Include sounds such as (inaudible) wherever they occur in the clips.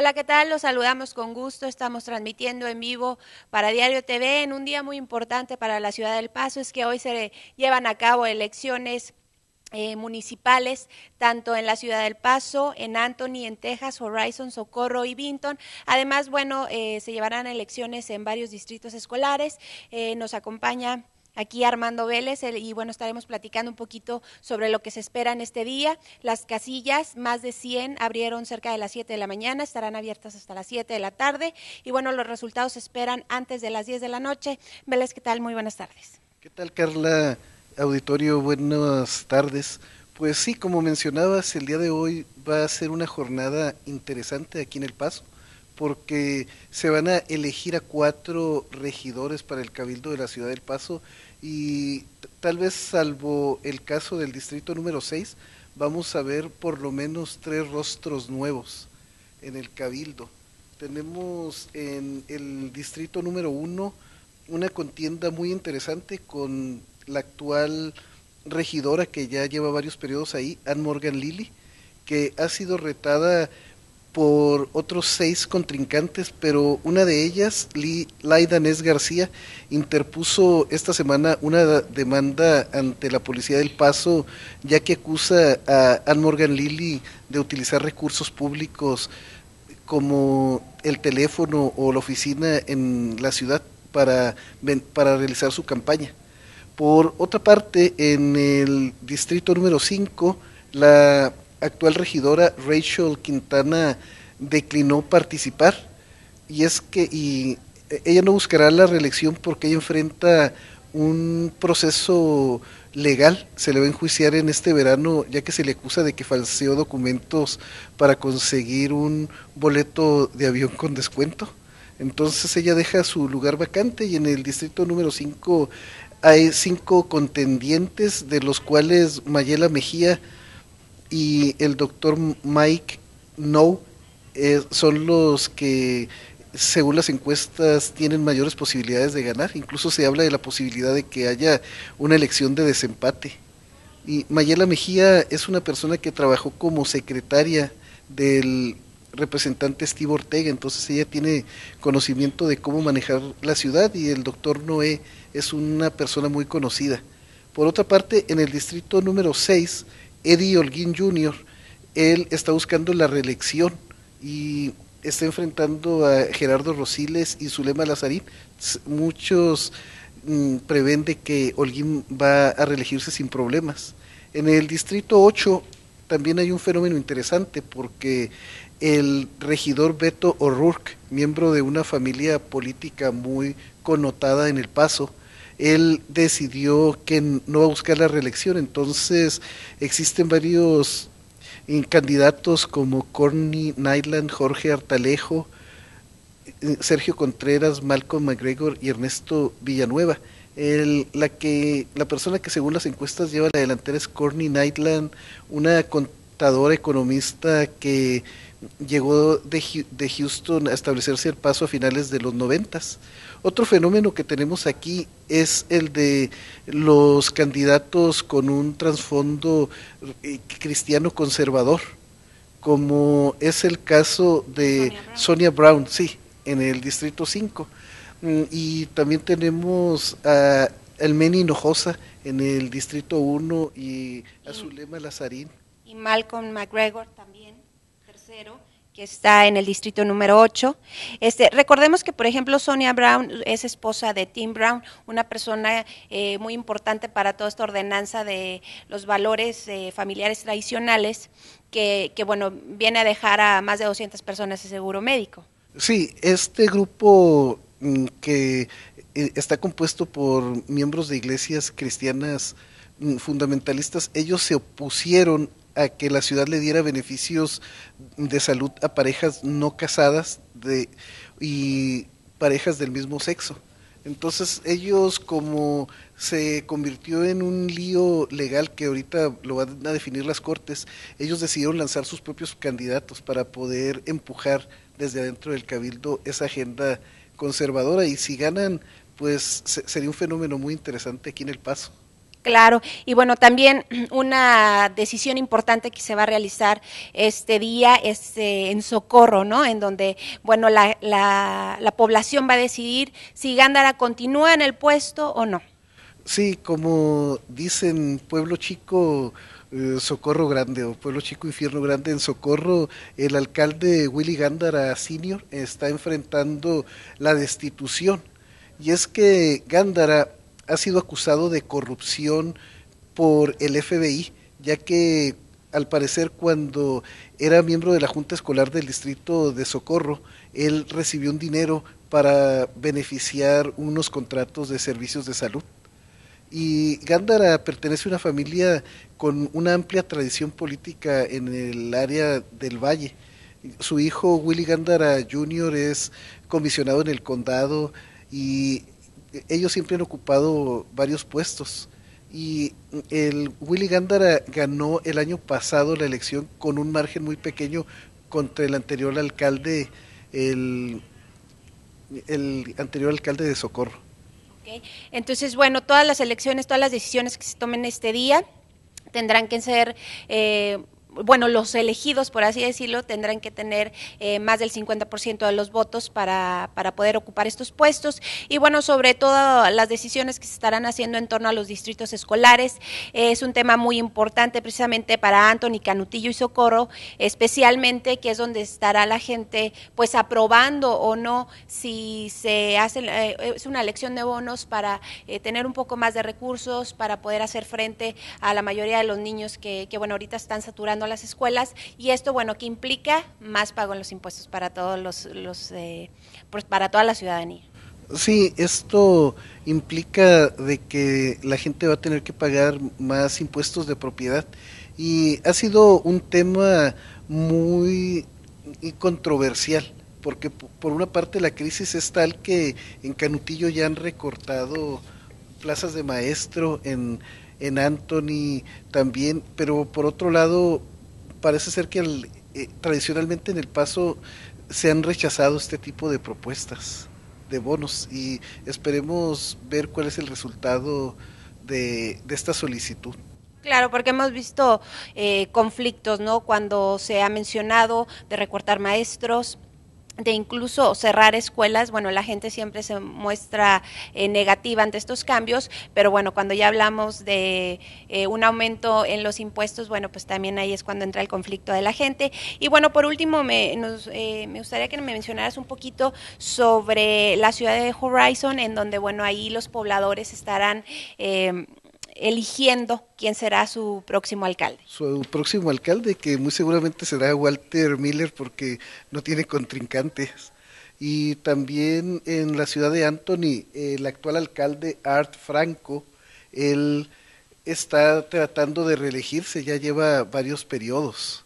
Hola, ¿qué tal? Los saludamos con gusto. Estamos transmitiendo en vivo para Diario TV en un día muy importante para la ciudad del Paso. Es que hoy se llevan a cabo elecciones eh, municipales, tanto en la ciudad del Paso, en Anthony, en Texas, Horizon, Socorro y Vinton. Además, bueno, eh, se llevarán elecciones en varios distritos escolares. Eh, nos acompaña aquí Armando Vélez y bueno, estaremos platicando un poquito sobre lo que se espera en este día. Las casillas, más de 100, abrieron cerca de las 7 de la mañana, estarán abiertas hasta las 7 de la tarde y bueno, los resultados se esperan antes de las 10 de la noche. Vélez, ¿qué tal? Muy buenas tardes. ¿Qué tal, Carla? Auditorio, buenas tardes. Pues sí, como mencionabas, el día de hoy va a ser una jornada interesante aquí en El Paso porque se van a elegir a cuatro regidores para el Cabildo de la Ciudad del Paso y tal vez salvo el caso del distrito número 6, vamos a ver por lo menos tres rostros nuevos en el Cabildo. Tenemos en el distrito número 1 una contienda muy interesante con la actual regidora que ya lleva varios periodos ahí, Ann Morgan Lilly, que ha sido retada por otros seis contrincantes, pero una de ellas, Laida Nes García, interpuso esta semana una demanda ante la Policía del Paso, ya que acusa a Ann Morgan Lilly de utilizar recursos públicos como el teléfono o la oficina en la ciudad para, para realizar su campaña. Por otra parte, en el distrito número 5, la actual regidora Rachel Quintana declinó participar y es que y ella no buscará la reelección porque ella enfrenta un proceso legal, se le va a enjuiciar en este verano ya que se le acusa de que falseó documentos para conseguir un boleto de avión con descuento. Entonces ella deja su lugar vacante y en el distrito número 5 hay cinco contendientes, de los cuales Mayela Mejía y el doctor Mike No eh, son los que, según las encuestas, tienen mayores posibilidades de ganar. Incluso se habla de la posibilidad de que haya una elección de desempate. Y Mayela Mejía es una persona que trabajó como secretaria del representante Steve Ortega, entonces ella tiene conocimiento de cómo manejar la ciudad y el doctor Noé es una persona muy conocida. Por otra parte, en el distrito número 6, Eddie Holguín Jr., él está buscando la reelección y está enfrentando a Gerardo Rosiles y Zulema Lazarín. Muchos mm, prevén de que Holguín va a reelegirse sin problemas. En el distrito 8 también hay un fenómeno interesante porque el regidor Beto O'Rourke, miembro de una familia política muy connotada en El Paso, él decidió que no va a buscar la reelección. Entonces existen varios candidatos como Corny Nyland, Jorge Artalejo, eh, Sergio Contreras, Malcolm McGregor y Ernesto Villanueva. La que la persona que según las encuestas lleva la delantera es Corny Nightland, una contadora economista que llegó de, de Houston a establecerse el paso a finales de los noventas. Otro fenómeno que tenemos aquí es el de los candidatos con un trasfondo eh, cristiano conservador, como es el caso de Sonia Brown, sí, en el Distrito 5. Mm, y también tenemos a Elmeni Hinojosa en el Distrito 1 y a Zulema Lazarín. Y Malcolm McGregor también, tercero que está en el distrito número 8. Este, recordemos que, por ejemplo, Sonia Brown es esposa de Tim Brown, una persona eh, muy importante para toda esta ordenanza de los valores eh, familiares tradicionales, que, que, bueno, viene a dejar a más de 200 personas de seguro médico. Sí, este grupo mm, que eh, está compuesto por miembros de iglesias cristianas mm, fundamentalistas, ellos se opusieron a que la ciudad le diera beneficios de salud a parejas no casadas de, y parejas del mismo sexo. Entonces ellos como se convirtió en un lío legal que ahorita lo van a definir las cortes, ellos decidieron lanzar sus propios candidatos para poder empujar desde adentro del cabildo esa agenda conservadora y si ganan pues sería un fenómeno muy interesante aquí en El Paso. Claro, y bueno, también (clears throat) una decisión importante que se va a realizar este día es eh, en Socorro, ¿no? En donde, bueno, la, la, la población va a decidir si Gándara continúa en el puesto o no. Sí, como dicen Pueblo Chico, eh, Socorro Grande o Pueblo Chico Infierno Grande, en Socorro el alcalde Willy Gándara Senior está enfrentando la destitución. Y es que Gándara ha sido acusado de corrupción por el FBI, ya que al parecer cuando era miembro de la Junta Escolar del Distrito de Socorro, él recibió un dinero para beneficiar unos contratos de servicios de salud. Y Gándara pertenece a una familia con una amplia tradición política en el área del Valle. Su hijo Willy Gándara Jr. es comisionado en el condado y ellos siempre han ocupado varios puestos. Y el Willy Gándara ganó el año pasado la elección con un margen muy pequeño contra el anterior alcalde, el, el anterior alcalde de Socorro. Entonces, bueno, todas las elecciones, todas las decisiones que se tomen este día tendrán que ser eh, bueno, los elegidos, por así decirlo, tendrán que tener eh, más del 50% de los votos para, para, poder ocupar estos puestos. Y bueno, sobre todo las decisiones que se estarán haciendo en torno a los distritos escolares. Eh, es un tema muy importante precisamente para Anthony Canutillo y Socorro, especialmente que es donde estará la gente pues aprobando o no si se hace, eh, es una elección de bonos para tener un poco más de recursos, para poder hacer frente a la mayoría de los niños que, que bueno, ahorita están saturando las escuelas y esto, bueno, que implica más pago en los impuestos para todos los, los eh, pues, para toda la ciudadanía. Sí, esto implica de que la gente va a tener que pagar más impuestos de propiedad y ha sido un tema muy controversial porque por una parte la crisis es tal que en Canutillo ya han recortado plazas de maestro en en Anthony también, pero por otro lado parece ser que eh, tradicionalmente en el paso se han rechazado este tipo de propuestas de bonos y esperemos ver cuál es el resultado de, de esta solicitud. Claro, porque hemos visto eh, conflictos, ¿no? Cuando se ha mencionado de recortar maestros, de incluso cerrar escuelas, bueno, la gente siempre se muestra eh, negativa ante estos cambios, pero bueno, cuando ya hablamos de eh, un aumento en los impuestos, bueno, pues también ahí es cuando entra el conflicto de la gente. Y bueno, por último, me, eh, me gustaría que me mencionaras un poquito sobre la ciudad de Horizon, en donde, bueno, ahí los pobladores estarán eligiendo quién será su próximo alcalde. Su próximo alcalde, que muy seguramente será Walter Miller porque no tiene contrincantes. Y también en la ciudad de Anthony, el actual alcalde Art Franco, él está tratando de reelegirse, ya lleva varios periodos.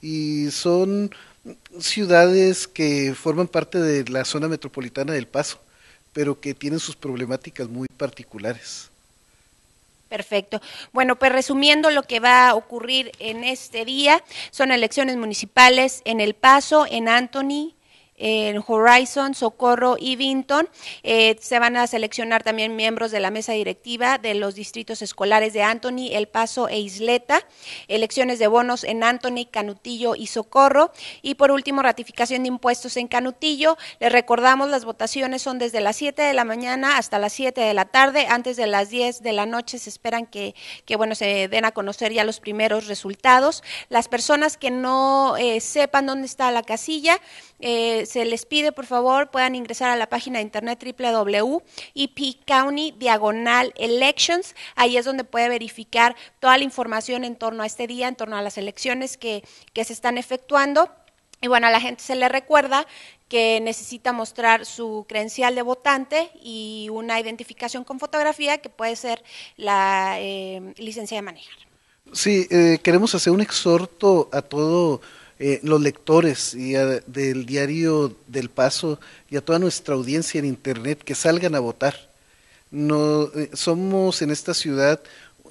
Y son ciudades que forman parte de la zona metropolitana del Paso, pero que tienen sus problemáticas muy particulares. Perfecto. Bueno, pues resumiendo lo que va a ocurrir en este día, son elecciones municipales en El Paso, en Anthony, en Horizon, Socorro y Vinton. Eh, se van a seleccionar también miembros de la mesa directiva de los distritos escolares de Anthony, El Paso e Isleta. Elecciones de bonos en Anthony, Canutillo y Socorro. Y por último, ratificación de impuestos en Canutillo. Les recordamos, las votaciones son desde las 7 de la mañana hasta las 7 de la tarde. Antes de las 10 de la noche se esperan que, que bueno, se den a conocer ya los primeros resultados. Las personas que no eh, sepan dónde está la casilla, eh, se les pide por favor puedan ingresar a la página de internet www.epcounty diagonal. Ahí es donde puede verificar toda la información en torno a este día, en torno a las elecciones que, que se están efectuando. Y bueno, a la gente se le recuerda que necesita mostrar su credencial de votante y una identificación con fotografía que puede ser la eh, licencia de manejar. Sí, eh, queremos hacer un exhorto a todo eh, los lectores y del diario del Paso y a toda nuestra audiencia en Internet que salgan a votar. No, eh, somos en esta ciudad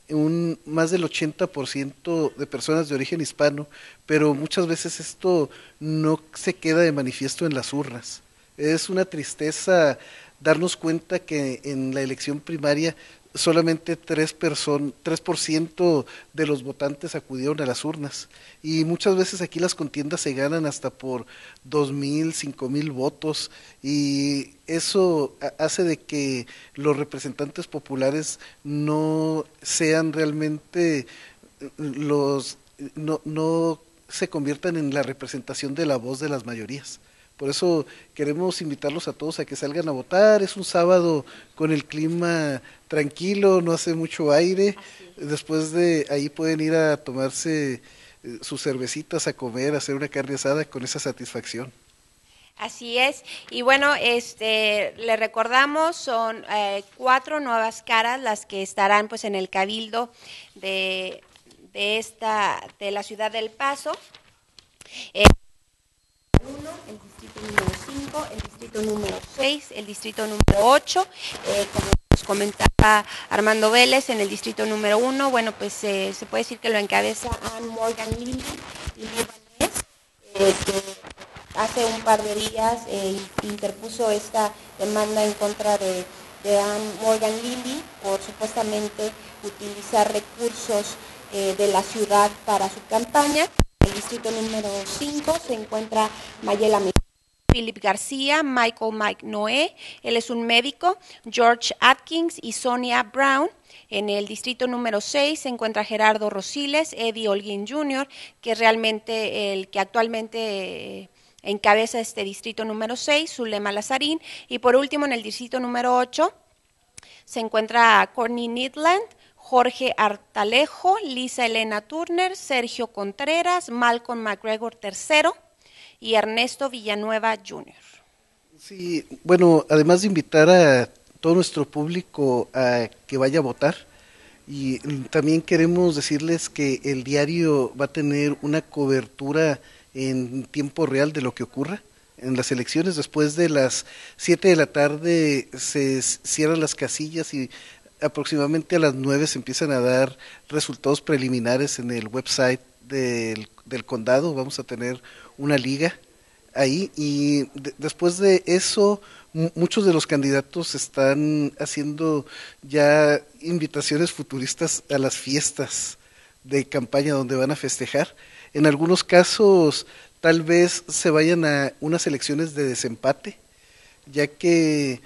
un, más del 80% de personas de origen hispano, pero muchas veces esto no se queda de manifiesto en las urnas. Es una tristeza darnos cuenta que en la elección primaria solamente 3%, person 3 de los votantes acudieron a las urnas. Y muchas veces aquí las contiendas se ganan hasta por 2.000, 5.000 votos. Y eso hace de que los representantes populares no sean realmente los... no, no se conviertan en la representación de la voz de las mayorías. Por eso queremos invitarlos a todos a que salgan a votar. Es un sábado con el clima tranquilo, no hace mucho aire. Después de ahí pueden ir a tomarse eh, sus cervecitas, a comer, a hacer una carne asada con esa satisfacción. Así es. Y bueno, este, le recordamos, son eh, cuatro nuevas caras las que estarán pues en el cabildo de, de esta, de la ciudad del Paso. Eh, el distrito número 5, el distrito número 6, el distrito número 8, eh, como nos comentaba Armando Vélez, en el distrito número 1, bueno, pues eh, se puede decir que lo encabeza Ann Morgan Lilly eh, que hace un par de días interpuso esta demanda en contra de, de Ann Morgan Lilly por supuestamente utilizar recursos de la ciudad para su campaña. El distrito número 5 se encuentra Mayela Philip García, Michael Mike Noé, él es un médico, George Atkins y Sonia Brown. En el distrito número 6 se encuentra Gerardo Rosiles, Eddie Holguín Jr., que es realmente el que actualmente eh, encabeza este distrito número 6, Zulema Lazarín. Y por último, en el distrito número 8 se encuentra Courtney Nidland, Jorge Artalejo, Lisa Elena Turner, Sergio Contreras, Malcolm McGregor III y Ernesto Villanueva Jr. Sí, bueno, además de invitar a todo nuestro público a que vaya a votar, y también queremos decirles que el diario va a tener una cobertura en tiempo real de lo que ocurra en las elecciones. Después de las 7 de la tarde se cierran las casillas y aproximadamente a las 9 se empiezan a dar resultados preliminares en el website del, condado. Vamos a tener una liga ahí y después de eso muchos de los candidatos están haciendo ya invitaciones futuristas a las fiestas de campaña donde van a festejar. En algunos casos tal vez se vayan a unas elecciones de desempate, ya que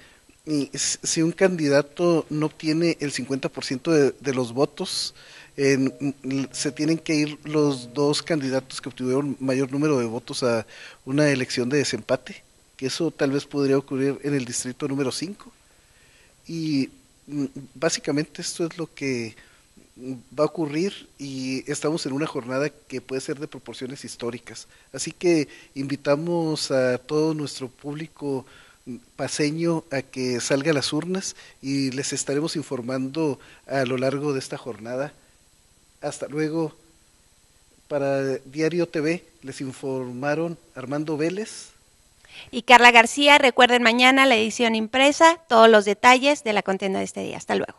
si un candidato no obtiene el 50% de, de los votos, se tienen que ir los dos candidatos que obtuvieron mayor número de votos a una elección de desempate, que eso tal vez podría ocurrir en el distrito número 5. Y mm, básicamente esto es lo que va a ocurrir y estamos en una jornada que puede ser de proporciones históricas. Así que invitamos a todo nuestro público paseño a que salga a las urnas y les estaremos informando a lo largo de esta jornada. Hasta luego. Para Diario TV les informaron Armando Vélez. Y Carla García, recuerden mañana la edición impresa, todos los detalles de la contienda de este día. Hasta luego.